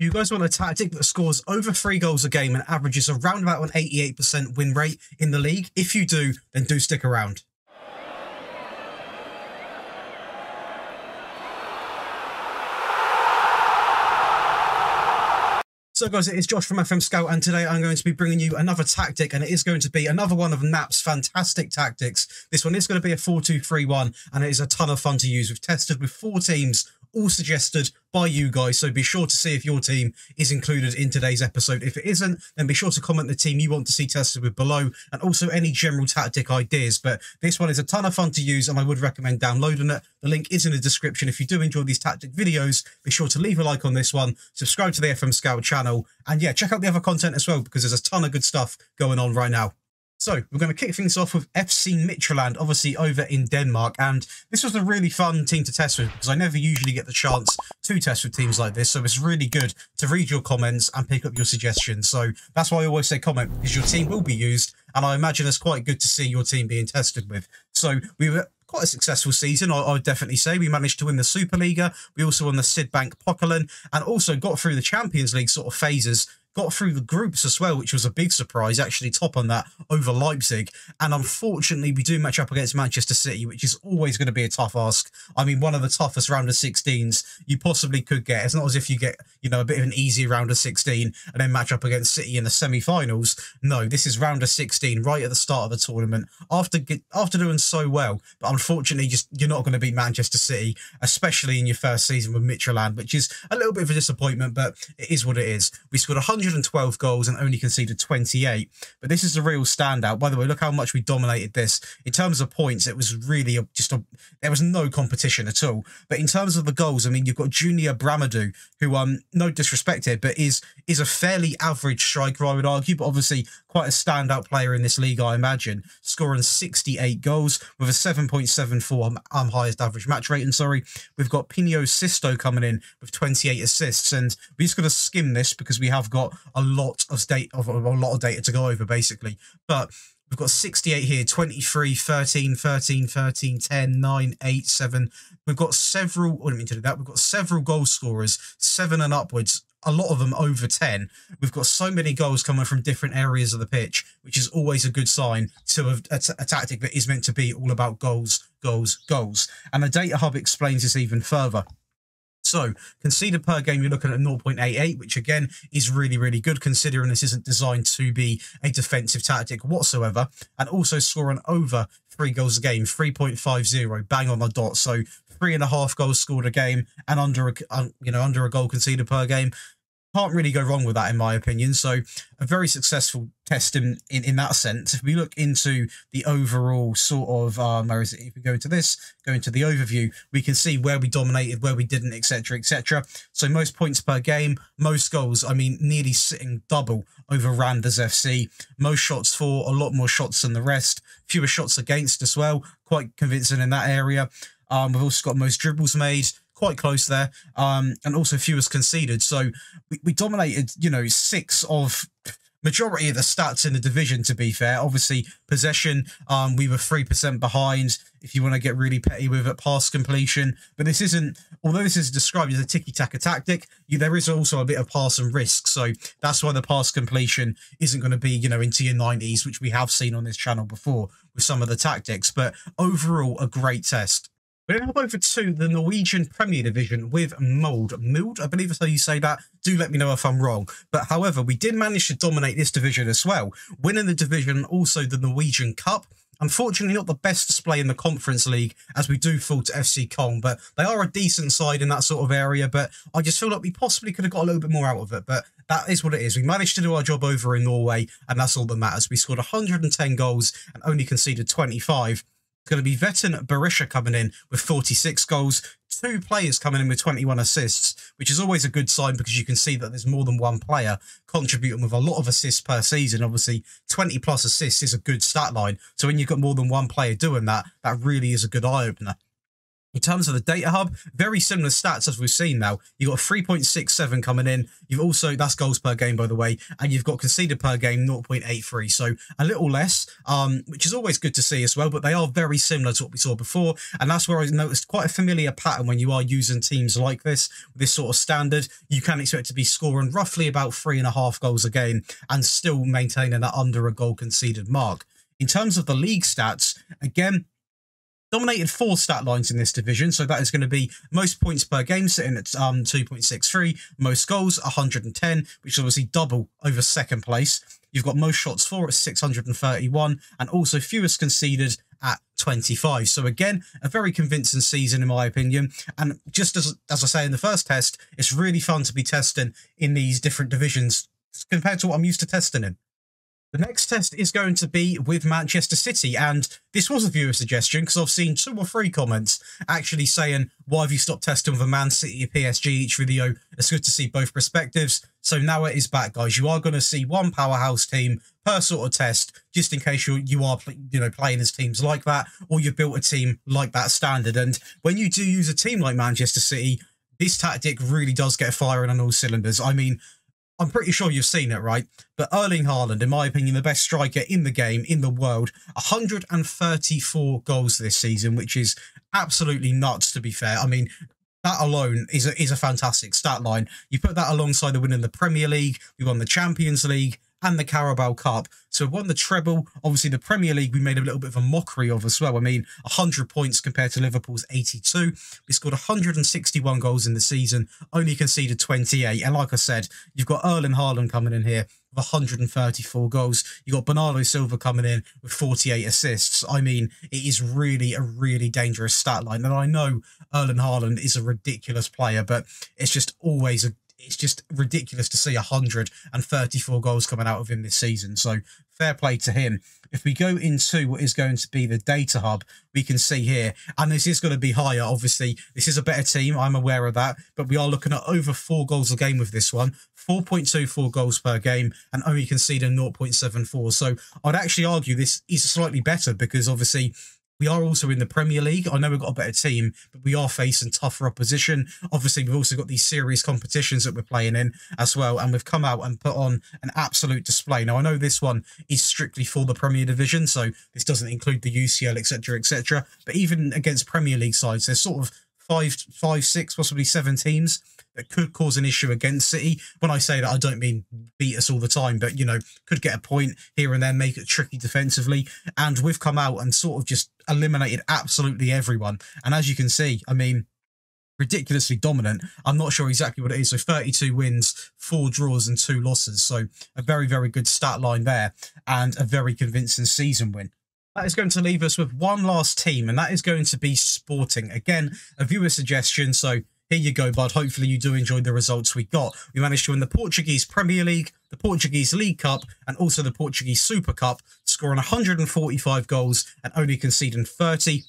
You guys want a tactic that scores over three goals a game and averages around about an 88% win rate in the league? If you do, then do stick around. So guys, it is Josh from FM Scout and today I'm going to be bringing you another tactic and it is going to be another one of Knap's fantastic tactics. This one is going to be a 4-2-3-1 and it is a ton of fun to use. We've tested with four teams all suggested by you guys. So be sure to see if your team is included in today's episode. If it isn't, then be sure to comment the team you want to see tested with below and also any general tactic ideas. But this one is a ton of fun to use and I would recommend downloading it. The link is in the description. If you do enjoy these tactic videos, be sure to leave a like on this one, subscribe to the FM Scout channel, and yeah, check out the other content as well because there's a ton of good stuff going on right now. So we're going to kick things off with FC Midtjylland, obviously over in Denmark. And this was a really fun team to test with because I never usually get the chance to test with teams like this. So it's really good to read your comments and pick up your suggestions. So that's why I always say comment because your team will be used. And I imagine it's quite good to see your team being tested with. So we were quite a successful season, I, would definitely say. We managed to win the Superliga. We also won the Sydbank Pokalen and also got through the Champions League sort of phases got through the groups as well, which was a big surprise, actually top on that over Leipzig. And unfortunately, we do match up against Manchester City, which is always going to be a tough ask. I mean, one of the toughest round of 16s you possibly could get. It's not as if you get, you know, a bit of an easy round of 16 and then match up against City in the semi-finals. No, this is round of 16 right at the start of the tournament after after doing so well. But unfortunately, just you're not going to beat Manchester City, especially in your first season with Midtjylland, which is a little bit of a disappointment, but it is what it is. We scored 100 112 goals and only conceded 28. But this is a real standout. By the way, look how much we dominated this. In terms of points, it was really just a, there was no competition at all. But in terms of the goals, I mean, you've got Junior Brumado, who, um, no disrespected, but is is a fairly average striker, I would argue, but obviously quite a standout player in this league, I imagine, scoring 68 goals with a 7.74 um, um, highest average match rating. Sorry, we've got Pione Sisto coming in with 28 assists, and we're just got to skim this because we have got a lot of data of a lot of data to go over basically. But we've got 68 here, 23, 13, 13, 13, 10, 9, 8, 7. We've got several, oh, I didn't mean to do that. We've got several goal scorers, seven and upwards, a lot of them over 10. We've got so many goals coming from different areas of the pitch, which is always a good sign to a, a, a, tactic that is meant to be all about goals, goals, goals. And the Data Hub explains this even further. So conceded per game, you're looking at 0.88, which again is really, really good considering this isn't designed to be a defensive tactic whatsoever. And also scoring over three goals a game, 3.50, bang on the dot. So three and a half goals scored a game and under a, uh, you know, under a goal conceded per game can't really go wrong with that in my opinion. So a very successful test in, in, in that sense. If we look into the overall sort of um where is it? If we go into this go into the overview we can see where we dominated where we didn't etc etc so most points per game most goals i mean nearly sitting double over randers fc most shots for a lot more shots than the rest. Fewer shots against as well. Quite convincing in that area. Um, we've also got most dribbles made quite close there, um, and also fewest conceded. So we, we dominated, you know, six of majority of the stats in the division. To be fair, obviously possession, um, we were three percent behind. If you want to get really petty with it, pass completion, but this isn't. Although this is described as a tiki taka tactic, you, there is also a bit of pass and risk. So that's why the pass completion isn't going to be, you know, into your nineties, which we have seen on this channel before with some of the tactics. But overall, a great test. We then hop over to the Norwegian Premier Division with Mold. Mold, I believe that's how you say that. Do let me know if I'm wrong. But however, we did manage to dominate this division as well, winning the division also the Norwegian Cup. Unfortunately, not the best display in the Conference League, as we do fall to FC Kong, but they are a decent side in that sort of area. But I just feel like we possibly could have got a little bit more out of it. But that is what it is. We managed to do our job over in Norway, and that's all that matters. We scored 110 goals and only conceded 25 going to be Veton Berisha coming in with 46 goals, two players coming in with 21 assists, which is always a good sign because you can see that there's more than one player contributing with a lot of assists per season. Obviously, 20 plus assists is a good stat line. So when you've got more than one player doing that, that really is a good eye opener. In terms of the data hub, very similar stats as we've seen now. You've got 3.67 coming in. You've also, that's goals per game, by the way, and you've got conceded per game 0.83. So a little less, um, which is always good to see as well, but they are very similar to what we saw before. And that's where I noticed quite a familiar pattern when you are using teams like this, this sort of standard. You can expect to be scoring roughly about three and a half goals a game and still maintaining that under a goal conceded mark. In terms of the league stats, again, dominated four stat lines in this division. So that is going to be most points per game, sitting at um 2.63, most goals 110, which is obviously double over second place. You've got most shots for at 631, and also fewest conceded at 25. So again, a very convincing season in my opinion. And just as as I say in the first test, it's really fun to be testing in these different divisions compared to what I'm used to testing in. The next test is going to be with Manchester City, and this was a viewer suggestion because I've seen two or three comments actually saying, why have you stopped testing with a Man City or PSG each video? It's good to see both perspectives. So now it is back, guys. You are going to see one powerhouse team per sort of test, just in case you you are you know playing as teams like that, or you've built a team like that standard. And when you do use a team like Manchester City, this tactic really does get firing on all cylinders. I mean, I'm pretty sure you've seen it, right? But Erling Haaland, in my opinion, the best striker in the game, in the world, 134 goals this season, which is absolutely nuts, to be fair. I mean, that alone is a, is a fantastic stat line. You put that alongside the win in the Premier League, we won the Champions League, and the Carabao Cup. So won the treble. Obviously, the Premier League we made a little bit of a mockery of as well. I mean, 100 points compared to Liverpool's 82. We scored 161 goals in the season, only conceded 28. And like I said, you've got Erling Haaland coming in here with 134 goals. You've got Bernardo Silva coming in with 48 assists. I mean, it is really a really dangerous stat line. And I know Erling Haaland is a ridiculous player, but it's just always a it's just ridiculous to see 134 goals coming out of him this season. So fair play to him. If we go into what is going to be the data hub, we can see here, and this is going to be higher. Obviously, this is a better team. I'm aware of that, but we are looking at over four goals a game with this one, 4.24 goals per game, and only conceding 0.74. So I'd actually argue this is slightly better because obviously we are also in the Premier League. I know we've got a better team, but we are facing tougher opposition. Obviously, we've also got these serious competitions that we're playing in as well, and we've come out and put on an absolute display. Now, I know this one is strictly for the Premier Division, so this doesn't include the UCL, etc., etc. But even against Premier League sides, there's sort of five, five, six, possibly seven teams that could cause an issue against City. When I say that, I don't mean beat us all the time, but you know, could get a point here and there, make it tricky defensively. And we've come out and sort of just eliminated absolutely everyone. And as you can see, I mean, ridiculously dominant. I'm not sure exactly what it is. So 32 wins, four draws, and two losses. So a very, very good stat line there, and a very convincing season win. That is going to leave us with one last team, and that is going to be Sporting. Again, a viewer suggestion. So here you go, bud. Hopefully you do enjoy the results we got. We managed to win the Portuguese Premier League, the Portuguese League Cup, and also the Portuguese Super Cup, scoring 145 goals and only conceding 30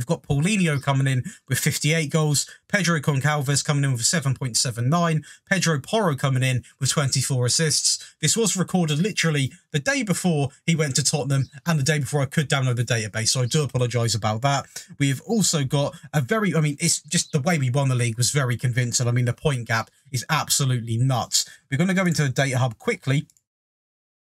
We've got Paulinho coming in with 58 goals, Pedro Gonçalves coming in with 7.79, Pedro Porro coming in with 24 assists. This was recorded literally the day before he went to Tottenham and the day before I could download the database, so I do apologise about that. We've also got a very, I mean, it's just the way we won the league was very convincing. I mean, the point gap is absolutely nuts. We're going to go into the data hub quickly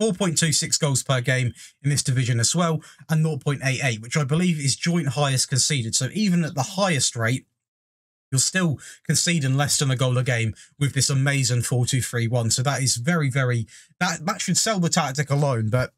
4.26 goals per game in this division as well, and 0.88, which I believe is joint highest conceded. So even at the highest rate, you're still conceding less than a goal a game with this amazing 4-2-3-1. So that is very, very that that should sell the tactic alone. But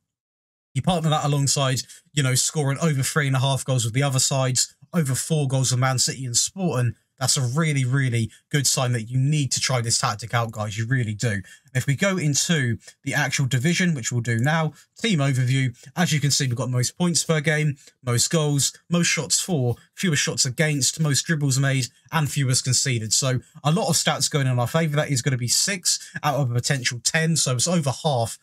you partner that alongside, you know, scoring over three and a half goals with the other sides, over four goals with Man City and Sporting, that's a really, really good sign that you need to try this tactic out, guys. You really do. If we go into the actual division, which we'll do now, team overview, as you can see, we've got most points per game, most goals, most shots for, fewer shots against, most dribbles made, and fewest conceded. So a lot of stats going in our favour. That is going to be six out of a potential 10. So it's over half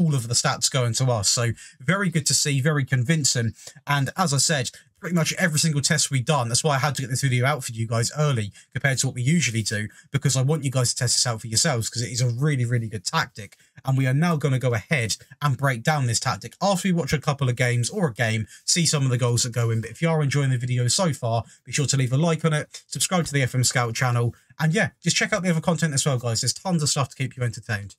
all of the stats going to us. So very good to see, very convincing. And as I said, pretty much every single test we've done. That's why I had to get this video out for you guys early compared to what we usually do, because I want you guys to test this out for yourselves because it is a really, really good tactic. And we are now going to go ahead and break down this tactic after we watch a couple of games or a game, see some of the goals that go in. But if you are enjoying the video so far, be sure to leave a like on it, subscribe to the FM Scout channel, and yeah, just check out the other content as well, guys. There's tons of stuff to keep you entertained.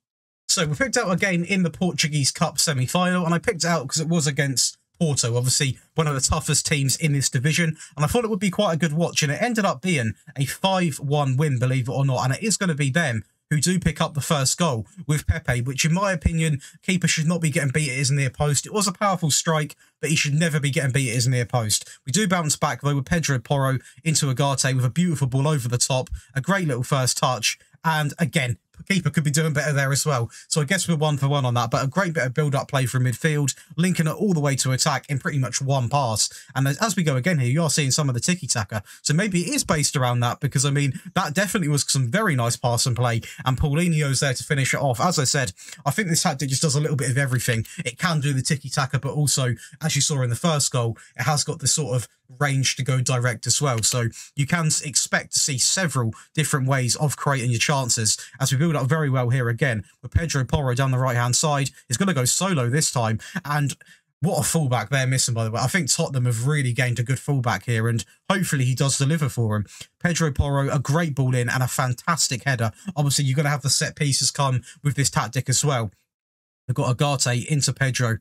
So we picked out a game in the Portuguese Cup semi-final, and I picked out because it was against Porto, obviously one of the toughest teams in this division. And I thought it would be quite a good watch. And it ended up being a 5-1 win, believe it or not. And it is going to be them who do pick up the first goal with Pepe, which in my opinion, keeper should not be getting beat at his near post. It was a powerful strike, but he should never be getting beat at his near post. We do bounce back though with Pedro Porro into Ugarte with a beautiful ball over the top, a great little first touch. And again, keeper could be doing better there as well. So I guess we're one for one on that. But a great bit of build-up play from midfield, linking it all the way to attack in pretty much one pass. And as we go again here, you are seeing some of the tiki-taka. So maybe it is based around that because, I mean, that definitely was some very nice pass and play. And Paulinho's there to finish it off. As I said, I think this tactic just does a little bit of everything. It can do the tiki-taka, but also, as you saw in the first goal, it has got this sort of range to go direct as well. So you can expect to see several different ways of creating your chances as we build up very well here again with Pedro Porro down the right hand side. He's going to go solo this time and what a fullback they're missing, by the way. I think Tottenham have really gained a good fullback here, and hopefully he does deliver for him. Pedro Porro, a great ball in and a fantastic header. Obviously, you're going to have the set pieces come with this tactic as well. We've got Ugarte into Pedro.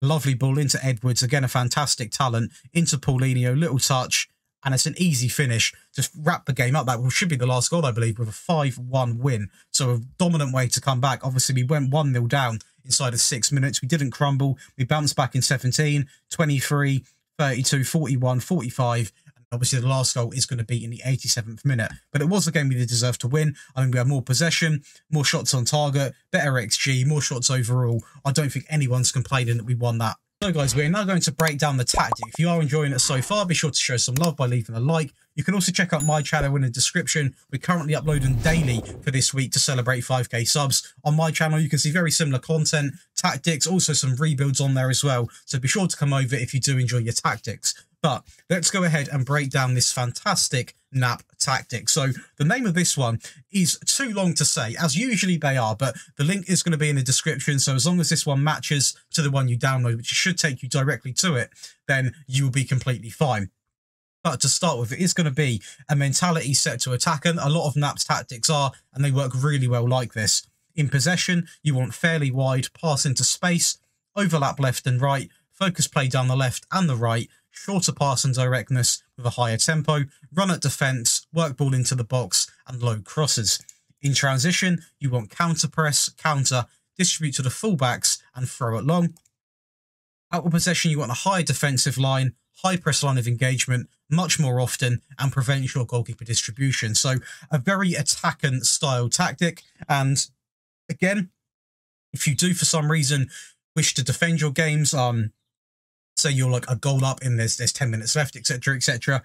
Lovely ball into Edwards. Again, a fantastic talent. Into Paulinho. Little touch. And it's an easy finish. to wrap the game up. That should be the last goal, I believe, with a 5-1 win. So a dominant way to come back. Obviously, we went 1-0 down inside of six minutes. We didn't crumble. We bounced back in 17, 23, 32, 41, 45, Obviously, the last goal is going to be in the 87th minute, but it was a game we did deserve to win. I mean, we had more possession, more shots on target, better XG, more shots overall. I don't think anyone's complaining that we won that. So guys, we're now going to break down the tactic. If you are enjoying it so far, be sure to show some love by leaving a like. You can also check out my channel in the description. We're currently uploading daily for this week to celebrate 5k subs. On my channel, you can see very similar content, tactics, also some rebuilds on there as well. So be sure to come over if you do enjoy your tactics. But let's go ahead and break down this fantastic Knap tactic. So the name of this one is too long to say, as usually they are, but the link is going to be in the description. So as long as this one matches to the one you download, which should take you directly to it, then you will be completely fine. But to start with, it is going to be a mentality set to attack, and a lot of Knap's tactics are, and they work really well like this. In possession, you want fairly wide, pass into space, overlap left and right, focus play down the left and the right, shorter pass and directness with a higher tempo, run at defence, work ball into the box, and low crosses. In transition, you want counter press, counter, distribute to the fullbacks, and throw it long. Out of possession, you want a high defensive line, high press line of engagement, much more often, and prevent your goalkeeper distribution. So a very attacking style tactic. And again, if you do for some reason wish to defend your games, um, say you're like a goal up and there's there's 10 minutes left, etc., etc.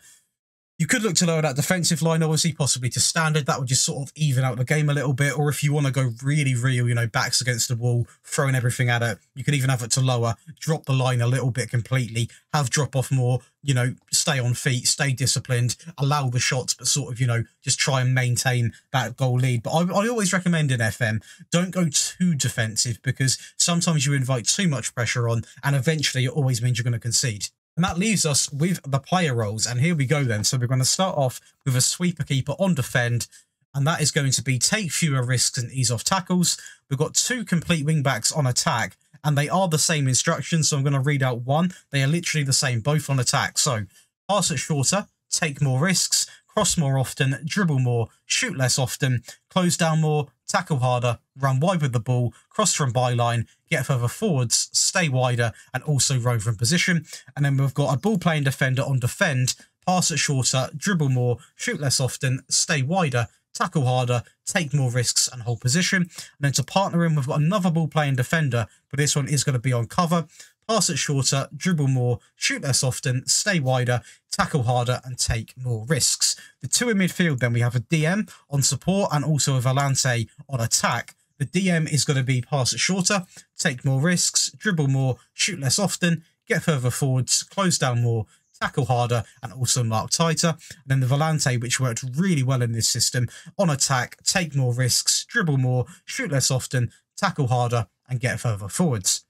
You could look to lower that defensive line, obviously, possibly to standard. That would just sort of even out the game a little bit. Or if you want to go really real, you know, backs against the wall, throwing everything at it, you could even have it to lower, drop the line a little bit completely, have drop off more, you know, stay on feet, stay disciplined, allow the shots, but sort of, you know, just try and maintain that goal lead. But I, I always recommend in FM, don't go too defensive because sometimes you invite too much pressure on and eventually it always means you're going to concede. And that leaves us with the player roles. And here we go then. So we're going to start off with a sweeper keeper on defend. And that is going to be take fewer risks and ease off tackles. We've got two complete wing backs on attack. And they are the same instructions. So I'm going to read out one. They are literally the same, both on attack. So pass it shorter, take more risks, cross more often, dribble more, shoot less often, close down more, tackle harder, run wide with the ball, cross from byline, get further forwards, stay wider, and also roam from position. And then we've got a ball playing defender on defend, pass it shorter, dribble more, shoot less often, stay wider, tackle harder, take more risks, and hold position. And then to partner in, we've got another ball playing defender, but this one is going to be on cover. Pass it shorter, dribble more, shoot less often, stay wider, tackle harder, and take more risks. The two in midfield, then we have a DM on support and also a Volante on attack. The DM is going to be pass it shorter, take more risks, dribble more, shoot less often, get further forwards, close down more, tackle harder, and also mark tighter. And then the Volante, which worked really well in this system, on attack, take more risks, dribble more, shoot less often, tackle harder, and get further forwards.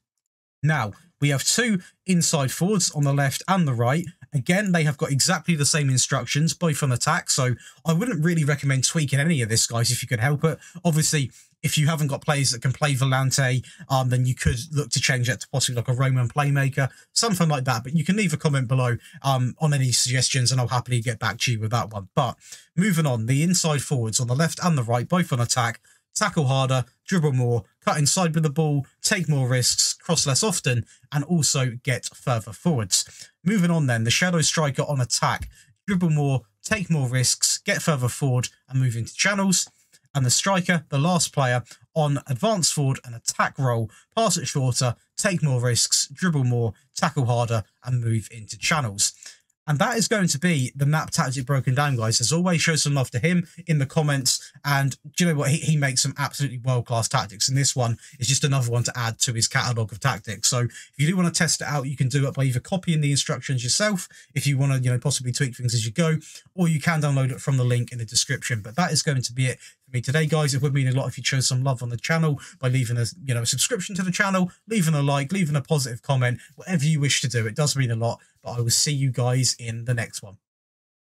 Now, we have two inside forwards on the left and the right. Again, they have got exactly the same instructions, both on attack, so I wouldn't really recommend tweaking any of this, guys, if you can help it. Obviously, if you haven't got players that can play Volante, um, then you could look to change that to possibly like a Roaming playmaker, something like that. But you can leave a comment below um, on any suggestions, and I'll happily get back to you with that one. But moving on, the inside forwards on the left and the right, both on attack, tackle harder, dribble more, cut inside with the ball, take more risks, cross less often, and also get further forwards. Moving on then, the Shadow Striker on attack, dribble more, take more risks, get further forward, and move into channels and the striker, the last player, on advance forward and attack role, pass it shorter, take more risks, dribble more, tackle harder, and move into channels. And that is going to be the Knap tactic broken down, guys. As always, show some love to him in the comments. And do you know what? He, he makes some absolutely world-class tactics. And this one is just another one to add to his catalogue of tactics. So if you do want to test it out, you can do it by either copying the instructions yourself, if you want to, you know, possibly tweak things as you go, or you can download it from the link in the description. But that is going to be it for me today, guys. It would mean a lot if you chose some love on the channel by leaving a, you know, a subscription to the channel, leaving a like, leaving a positive comment, whatever you wish to do. It does mean a lot. But I will see you guys in the next one.